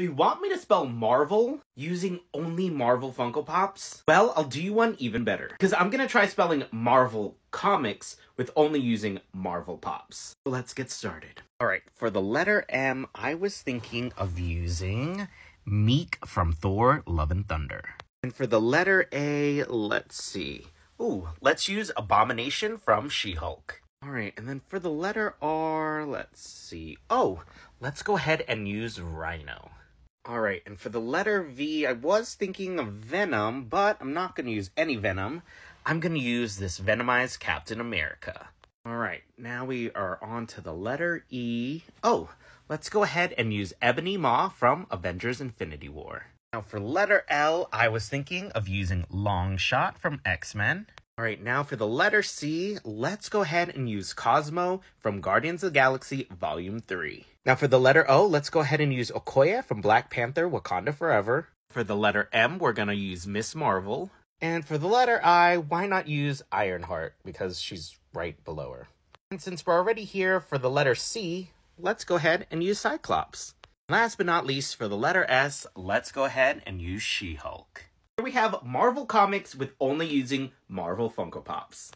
Do you want me to spell Marvel using only Marvel Funko Pops? Well, I'll do you one even better. Because I'm going to try spelling Marvel Comics with only using Marvel Pops. So let's get started. Alright, for the letter M, I was thinking of using Miek from Thor Love and Thunder. And for the letter A, let's see. Ooh, let's use Abomination from She-Hulk. Alright, and then for the letter R, let's see. Oh, let's go ahead and use Rhino. Alright, and for the letter V, I was thinking of Venom, but I'm not going to use any Venom. I'm going to use this Venomized Captain America. Alright, now we are on to the letter E. Oh, let's go ahead and use Ebony Maw from Avengers Infinity War. Now for letter L, I was thinking of using Longshot from X-Men. Alright, now for the letter C, let's go ahead and use Cosmo from Guardians of the Galaxy Volume 3. Now for the letter O, let's go ahead and use Okoye from Black Panther Wakanda Forever. For the letter M, we're going to use Miss Marvel. And for the letter I, why not use Ironheart because she's right below her. And since we're already here for the letter C, let's go ahead and use Cyclops. Last but not least, for the letter S, let's go ahead and use She-Hulk. Here we have Marvel Comics with only using Marvel Funko Pops.